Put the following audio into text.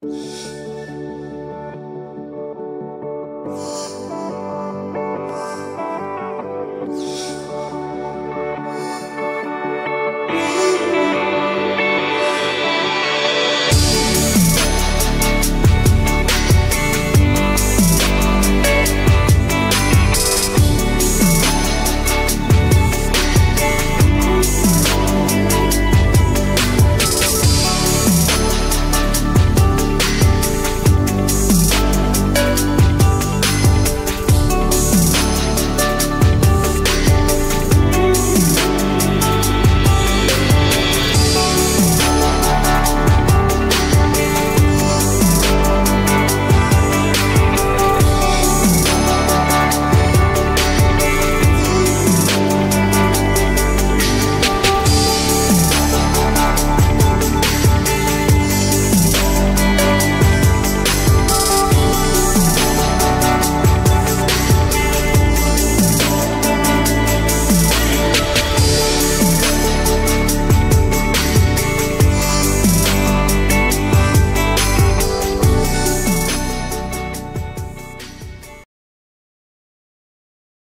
Música